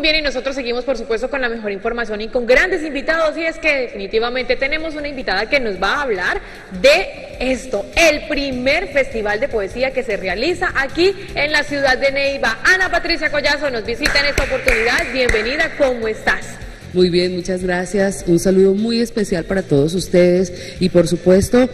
Bien, y nosotros seguimos, por supuesto, con la mejor información y con grandes invitados. Y es que definitivamente tenemos una invitada que nos va a hablar de esto, el primer festival de poesía que se realiza aquí en la ciudad de Neiva. Ana Patricia Collazo nos visita en esta oportunidad. Bienvenida, ¿cómo estás? Muy bien, muchas gracias. Un saludo muy especial para todos ustedes y por supuesto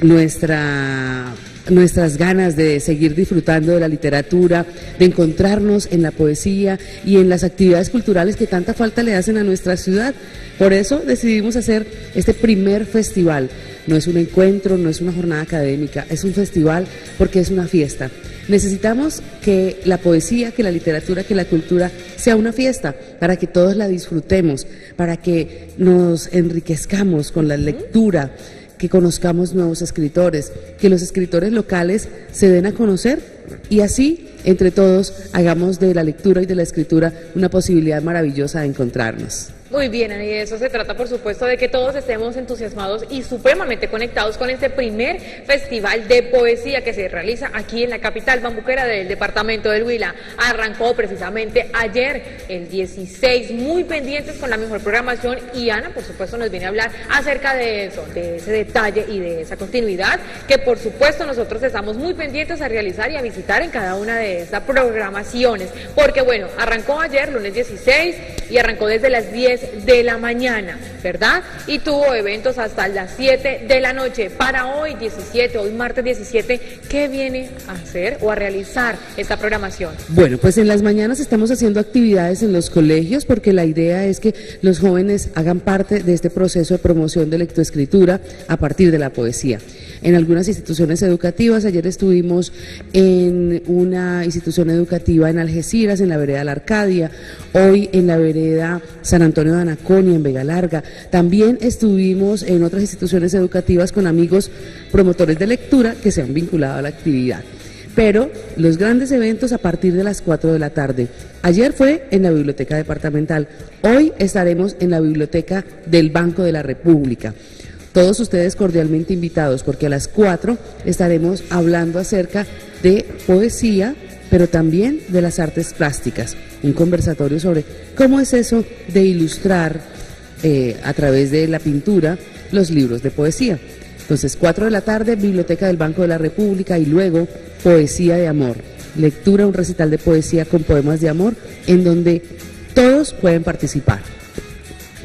nuestra nuestras ganas de seguir disfrutando de la literatura, de encontrarnos en la poesía y en las actividades culturales que tanta falta le hacen a nuestra ciudad. Por eso decidimos hacer este primer festival. No es un encuentro, no es una jornada académica, es un festival porque es una fiesta. Necesitamos que la poesía, que la literatura, que la cultura sea una fiesta para que todos la disfrutemos, para que nos enriquezcamos con la lectura que conozcamos nuevos escritores, que los escritores locales se den a conocer y así, entre todos, hagamos de la lectura y de la escritura una posibilidad maravillosa de encontrarnos. Muy bien, y de eso se trata, por supuesto, de que todos estemos entusiasmados y supremamente conectados con este primer festival de poesía que se realiza aquí en la capital bambuquera del departamento del Huila. Arrancó precisamente ayer, el 16, muy pendientes con la mejor programación y Ana, por supuesto, nos viene a hablar acerca de eso, de ese detalle y de esa continuidad que, por supuesto, nosotros estamos muy pendientes a realizar y a visitar en cada una de estas programaciones. Porque, bueno, arrancó ayer, lunes 16, y arrancó desde las 10 de la mañana, ¿verdad? Y tuvo eventos hasta las 7 de la noche. Para hoy 17, hoy martes 17, ¿qué viene a hacer o a realizar esta programación? Bueno, pues en las mañanas estamos haciendo actividades en los colegios porque la idea es que los jóvenes hagan parte de este proceso de promoción de lectoescritura a partir de la poesía en algunas instituciones educativas. Ayer estuvimos en una institución educativa en Algeciras, en la vereda La Arcadia, hoy en la vereda San Antonio de Anaconia, en Vega Larga. También estuvimos en otras instituciones educativas con amigos promotores de lectura que se han vinculado a la actividad pero los grandes eventos a partir de las 4 de la tarde. Ayer fue en la Biblioteca Departamental, hoy estaremos en la Biblioteca del Banco de la República. Todos ustedes cordialmente invitados porque a las 4 estaremos hablando acerca de poesía, pero también de las artes plásticas. Un conversatorio sobre cómo es eso de ilustrar eh, a través de la pintura los libros de poesía. Entonces, 4 de la tarde, Biblioteca del Banco de la República y luego Poesía de Amor. Lectura, un recital de poesía con poemas de amor en donde todos pueden participar.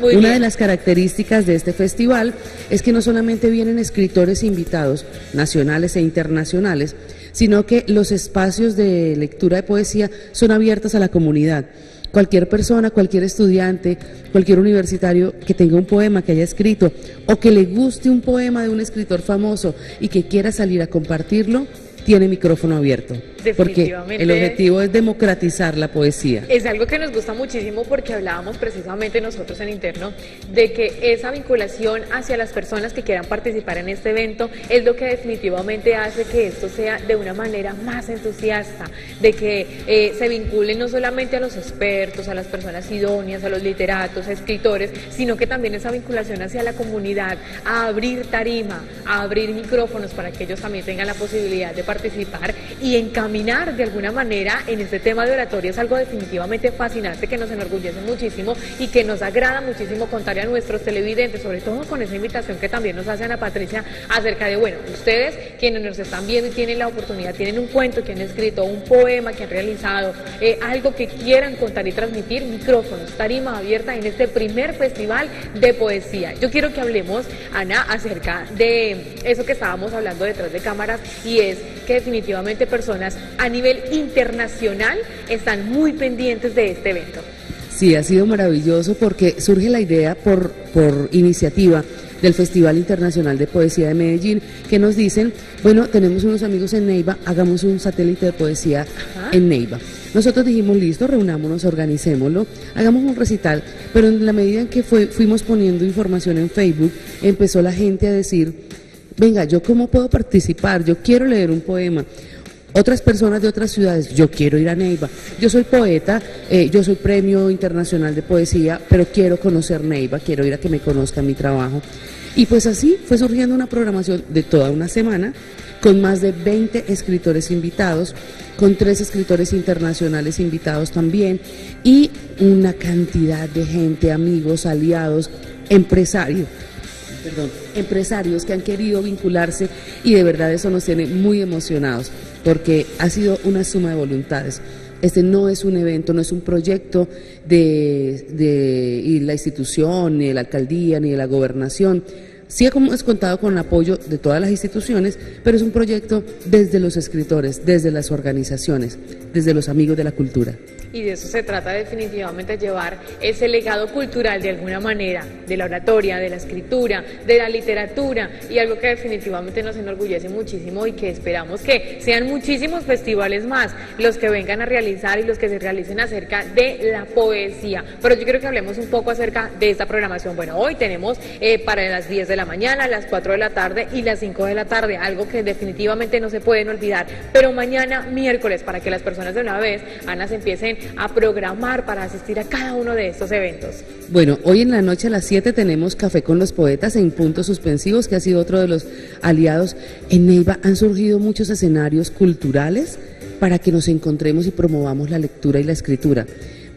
Una de las características de este festival es que no solamente vienen escritores invitados, nacionales e internacionales, sino que los espacios de lectura de poesía son abiertos a la comunidad. Cualquier persona, cualquier estudiante, cualquier universitario que tenga un poema que haya escrito o que le guste un poema de un escritor famoso y que quiera salir a compartirlo, tiene micrófono abierto. Porque el objetivo es democratizar la poesía. Es algo que nos gusta muchísimo porque hablábamos precisamente nosotros en interno de que esa vinculación hacia las personas que quieran participar en este evento es lo que definitivamente hace que esto sea de una manera más entusiasta, de que eh, se vinculen no solamente a los expertos, a las personas idóneas, a los literatos, a escritores, sino que también esa vinculación hacia la comunidad, a abrir tarima, a abrir micrófonos para que ellos también tengan la posibilidad de participar participar y en caminar de alguna manera en este tema de oratoria es algo definitivamente fascinante que nos enorgullece muchísimo y que nos agrada muchísimo contarle a nuestros televidentes, sobre todo con esa invitación que también nos hace Ana Patricia acerca de, bueno, ustedes quienes nos están viendo y tienen la oportunidad, tienen un cuento que han escrito, un poema que han realizado, eh, algo que quieran contar y transmitir, micrófonos, tarima abierta en este primer festival de poesía. Yo quiero que hablemos, Ana, acerca de eso que estábamos hablando detrás de cámaras y es que definitivamente personas a nivel internacional están muy pendientes de este evento. Sí, ha sido maravilloso porque surge la idea por, por iniciativa del Festival Internacional de Poesía de Medellín, que nos dicen, bueno, tenemos unos amigos en Neiva, hagamos un satélite de poesía en Neiva. Nosotros dijimos, listo, reunámonos, organicémoslo, hagamos un recital, pero en la medida en que fue, fuimos poniendo información en Facebook, empezó la gente a decir, venga, ¿yo cómo puedo participar? Yo quiero leer un poema otras personas de otras ciudades, yo quiero ir a Neiva, yo soy poeta, eh, yo soy premio internacional de poesía, pero quiero conocer Neiva, quiero ir a que me conozcan mi trabajo. Y pues así fue surgiendo una programación de toda una semana con más de 20 escritores invitados, con tres escritores internacionales invitados también y una cantidad de gente, amigos, aliados, empresarios perdón, empresarios que han querido vincularse y de verdad eso nos tiene muy emocionados porque ha sido una suma de voluntades. Este no es un evento, no es un proyecto de, de la institución, ni de la alcaldía, ni de la gobernación. Sí hemos contado con el apoyo de todas las instituciones, pero es un proyecto desde los escritores, desde las organizaciones, desde los amigos de la cultura y de eso se trata definitivamente llevar ese legado cultural de alguna manera, de la oratoria, de la escritura, de la literatura y algo que definitivamente nos enorgullece muchísimo y que esperamos que sean muchísimos festivales más los que vengan a realizar y los que se realicen acerca de la poesía. Pero yo quiero que hablemos un poco acerca de esta programación. Bueno, hoy tenemos eh, para las 10 de la mañana, las 4 de la tarde y las 5 de la tarde, algo que definitivamente no se pueden olvidar. Pero mañana, miércoles, para que las personas de una vez, Ana, se empiecen a programar para asistir a cada uno de estos eventos? Bueno, hoy en la noche a las 7 tenemos Café con los Poetas en Puntos Suspensivos, que ha sido otro de los aliados. En Neiva han surgido muchos escenarios culturales para que nos encontremos y promovamos la lectura y la escritura.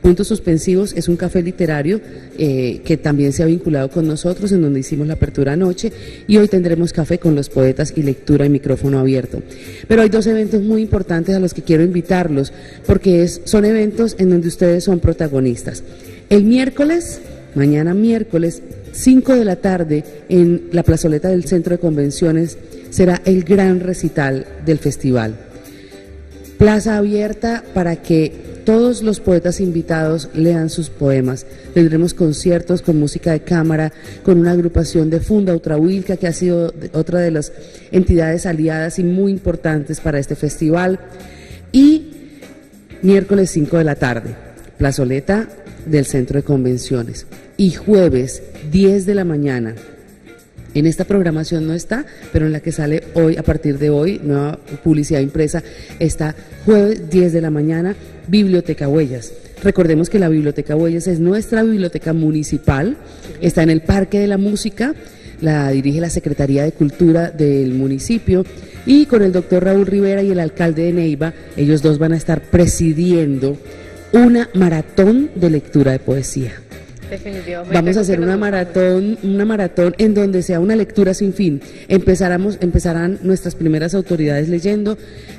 Puntos Suspensivos es un café literario eh, que también se ha vinculado con nosotros, en donde hicimos la apertura anoche, y hoy tendremos café con los poetas y lectura y micrófono abierto. Pero hay dos eventos muy importantes a los que quiero invitarlos, porque son eventos en donde ustedes son protagonistas. El miércoles, mañana miércoles, 5 de la tarde, en la plazoleta del Centro de Convenciones, será el gran recital del festival. Plaza abierta para que todos los poetas invitados lean sus poemas. Tendremos conciertos con música de cámara, con una agrupación de Funda Utrahuilca, que ha sido otra de las entidades aliadas y muy importantes para este festival. Y miércoles 5 de la tarde, plazoleta del Centro de Convenciones. Y jueves 10 de la mañana, en esta programación no está, pero en la que sale hoy, a partir de hoy, nueva publicidad impresa, está jueves 10 de la mañana, Biblioteca Huellas. Recordemos que la Biblioteca Huellas es nuestra biblioteca municipal, está en el Parque de la Música, la dirige la Secretaría de Cultura del municipio y con el doctor Raúl Rivera y el alcalde de Neiva, ellos dos van a estar presidiendo una maratón de lectura de poesía. Vamos a hacer una maratón, una maratón en donde sea una lectura sin fin. Empezaremos, empezarán nuestras primeras autoridades leyendo,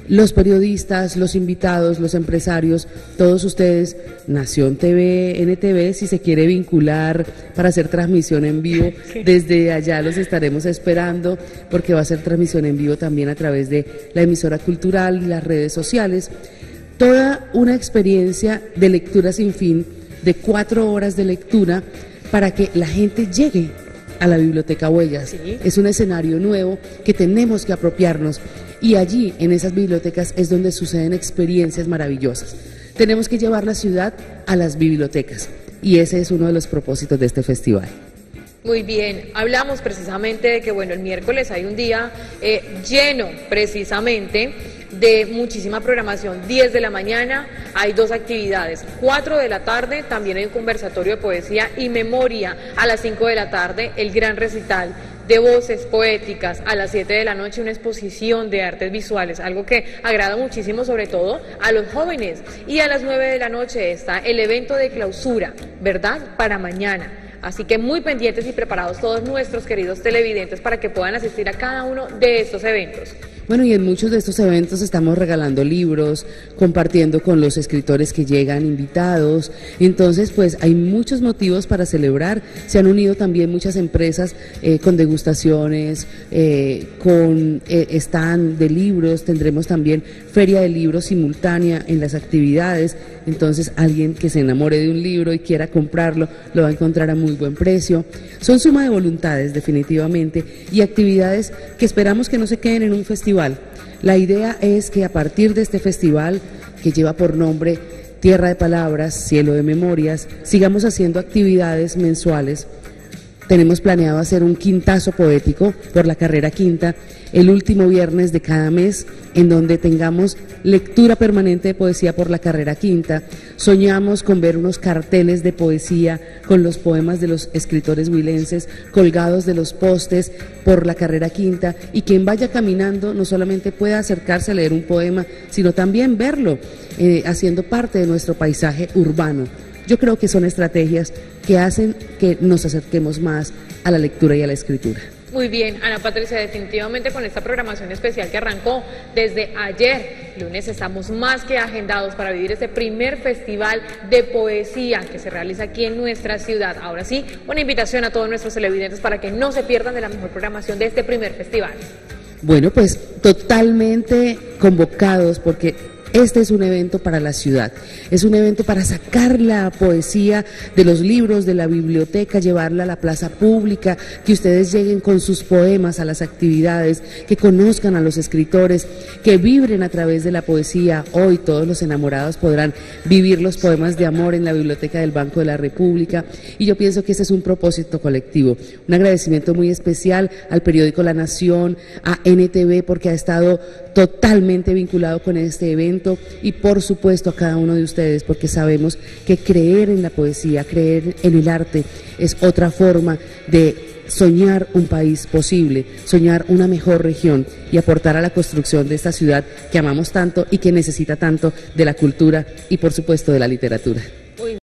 los periodistas, los invitados, los empresarios, todos ustedes, Nación TV, NTV, si se quiere vincular para hacer transmisión en vivo, desde allá los estaremos esperando porque va a ser transmisión en vivo también a través de la emisora cultural y las redes sociales. Toda una experiencia de lectura sin fin de cuatro horas de lectura para que la gente llegue a la biblioteca Huellas. Es un escenario nuevo que tenemos que apropiarnos y allí, en esas bibliotecas, es donde suceden experiencias maravillosas. Tenemos que llevar la ciudad a las bibliotecas y ese es uno de los propósitos de este festival. Muy bien, hablamos precisamente de que, bueno, el miércoles hay un día eh, lleno precisamente de muchísima programación. 10 de la mañana hay dos actividades. 4 de la tarde también hay un conversatorio de poesía y memoria. A las 5 de la tarde el gran recital de voces poéticas. A las 7 de la noche una exposición de artes visuales, algo que agrada muchísimo sobre todo a los jóvenes. Y a las 9 de la noche está el evento de clausura, ¿verdad? Para mañana. Así que muy pendientes y preparados todos nuestros queridos televidentes para que puedan asistir a cada uno de estos eventos. Bueno, y en muchos de estos eventos estamos regalando libros, compartiendo con los escritores que llegan invitados. Entonces, pues hay muchos motivos para celebrar. Se han unido también muchas empresas eh, con degustaciones, eh, con eh, stand de libros. Tendremos también feria de libros simultánea en las actividades. Entonces, alguien que se enamore de un libro y quiera comprarlo, lo va a encontrar a muy buen precio. Son suma de voluntades, definitivamente, y actividades que esperamos que no se queden en un festival la idea es que a partir de este festival, que lleva por nombre Tierra de Palabras, Cielo de Memorias, sigamos haciendo actividades mensuales tenemos planeado hacer un quintazo poético por la carrera quinta el último viernes de cada mes, en donde tengamos lectura permanente de poesía por la carrera quinta. Soñamos con ver unos carteles de poesía con los poemas de los escritores huilenses colgados de los postes por la carrera quinta y quien vaya caminando no solamente pueda acercarse a leer un poema, sino también verlo eh, haciendo parte de nuestro paisaje urbano. Yo creo que son estrategias que hacen que nos acerquemos más a la lectura y a la escritura. Muy bien, Ana Patricia, definitivamente con esta programación especial que arrancó desde ayer, lunes, estamos más que agendados para vivir este primer festival de poesía que se realiza aquí en nuestra ciudad. Ahora sí, una invitación a todos nuestros televidentes para que no se pierdan de la mejor programación de este primer festival. Bueno, pues totalmente convocados porque este es un evento para la ciudad, es un evento para sacar la poesía de los libros, de la biblioteca, llevarla a la plaza pública, que ustedes lleguen con sus poemas a las actividades, que conozcan a los escritores, que vibren a través de la poesía. Hoy todos los enamorados podrán vivir los poemas de amor en la biblioteca del Banco de la República y yo pienso que ese es un propósito colectivo. Un agradecimiento muy especial al periódico La Nación, a NTV porque ha estado totalmente vinculado con este evento y por supuesto a cada uno de ustedes porque sabemos que creer en la poesía, creer en el arte es otra forma de soñar un país posible, soñar una mejor región y aportar a la construcción de esta ciudad que amamos tanto y que necesita tanto de la cultura y por supuesto de la literatura.